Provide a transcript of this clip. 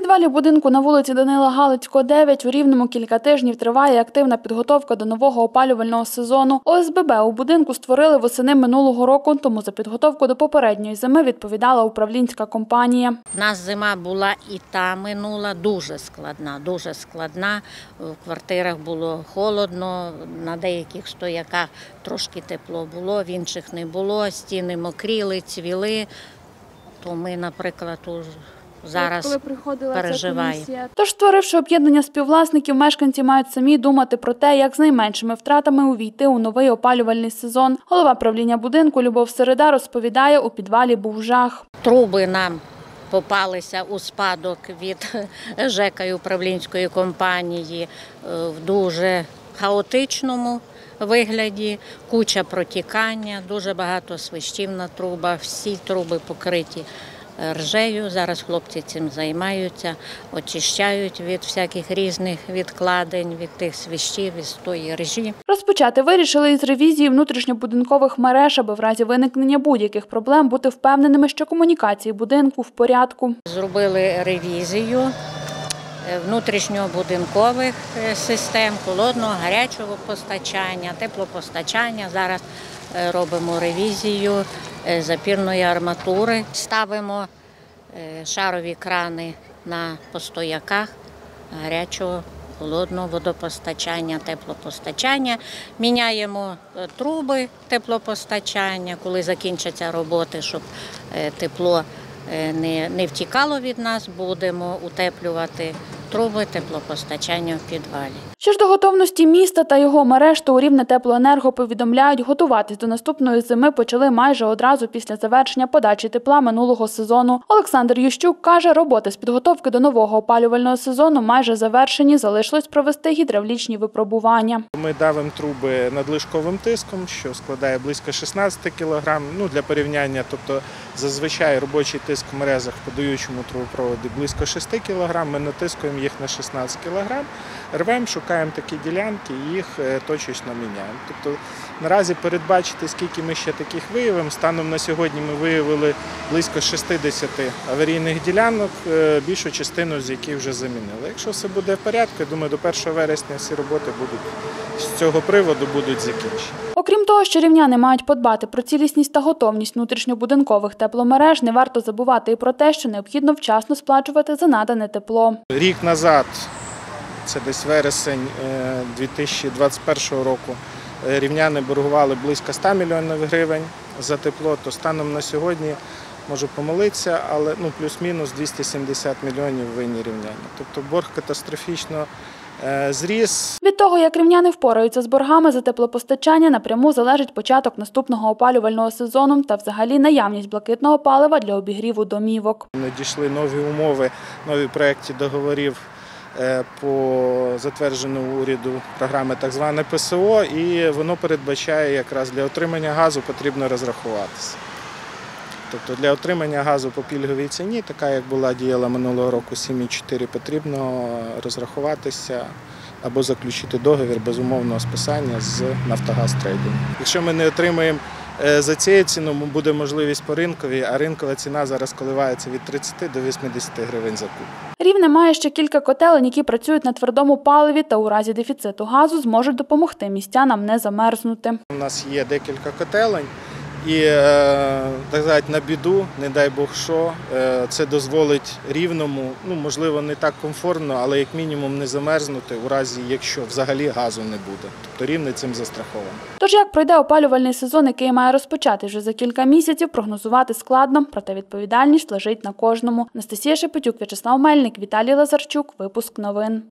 підвалі будинку на вулиці Данила Галицького, 9 у Рівному кілька тижнів триває активна підготовка до нового опалювального сезону. ОСББ у будинку створили восени минулого року, тому за підготовку до попередньої зими відповідала управлінська компанія. У нас зима була і та минула дуже складна, дуже складна. В квартирах було холодно, на деяких стояках трошки тепло було, в інших не було, стіни мокріли, цвіли. То ми, наприклад, зараз переживає. Тож, створивши об'єднання співвласників, мешканці мають самі думати про те, як з найменшими втратами увійти у новий опалювальний сезон. Голова правління будинку Любов Середа розповідає, у підвалі був жах. труби нам попалися у спадок від ЖЕКа і управлінської компанії е, в дуже хаотичному вигляді, куча протікання, дуже багато свищів на трубах, всі труби покриті ржею. Зараз хлопці цим займаються, очищають від всяких різних відкладень, від тих свищів, від тої ржі. Розпочати вирішили із ревізії внутрішньобудинкових мереж, аби в разі виникнення будь-яких проблем бути впевненими, що комунікації будинку в порядку. Зробили ревізію е, внутрішньобудинкових е, систем, холодного, гарячого постачання, теплопостачання. Зараз робимо ревізію е, запірної арматури, ставимо е, шарові крани на постояках гарячого. Холодного водопостачання, теплопостачання. Міняємо е, труби теплопостачання, коли закінчаться роботи, щоб е, тепло е, не втікало від нас, будемо утеплювати труби теплопостачання в підвалі. Що ж до готовності міста та його мереж, то у Рівне теплоенерго повідомляють, готуватись до наступної зими почали майже одразу після завершення подачі тепла минулого сезону. Олександр Ющук каже, роботи з підготовки до нового опалювального сезону майже завершені, залишилось провести гідравлічні випробування. Ми давимо труби надлишковим тиском, що складає близько 16 кг. Ну, для порівняння, тобто зазвичай робочий тиск в мерезах в подаючому трубопроводі близько 6 кг. Ми натискуємо їх на 16 кг, рвемо, шукаємо такі ділянки і їх е, точечно міняємо. Тобто наразі передбачити, скільки ми ще таких виявимо. Станом на сьогодні ми виявили близько 60 аварійних ділянок, е, більшу частину з яких вже замінили. Якщо все буде в порядку, я думаю, до 1 вересня всі роботи будуть з цього приводу будуть закінчені. Того, що рівняни мають подбати про цілісність та готовність внутрішньобудинкових тепломереж, не варто забувати і про те, що необхідно вчасно сплачувати за надане тепло. Рік назад, це десь вересень е, 2021 року, е, рівняни боргували близько 100 мільйонів гривень за тепло, то станом на сьогодні можу помилитися, але ну, плюс-мінус 270 мільйонів винні рівняні. Тобто борг катастрофічно е, зріс. Від того, як рівняни впораються з боргами за теплопостачання, напряму залежить початок наступного опалювального сезону та взагалі наявність блакитного палива для обігріву домівок. Надійшли нові умови, нові проекти договорів е, по затвердженому уряду програми так зване ПСО, і воно передбачає якраз для отримання газу потрібно розрахуватися. Тобто для отримання газу по пільговій ціні, така як була діяла минулого року 7,4, потрібно розрахуватися або заключити договір безумовного списання з Нафтогаз Трейдинг. Якщо ми не отримаємо е, за цією ціною, буде можливість по ринковій, а ринкова ціна зараз коливається від 30 до 80 гривень за куб. Рівне має ще кілька котелень, які працюють на твердому паливі та у разі дефіциту газу зможуть допомогти містянам не замерзнути. У нас є декілька котелень, і е, так сказати, на біду, не дай Бог що, е, це дозволить рівному, ну можливо, не так комфортно, але як мінімум не замерзнути у разі, якщо взагалі газу не буде. Тобто рівне цим застраховано. Тож як пройде опалювальний сезон, який має розпочати вже за кілька місяців, прогнозувати складно, проте відповідальність лежить на кожному. Анастасія Шепетюк, В'ячеслав Мельник, Віталій Лазарчук. Випуск новин.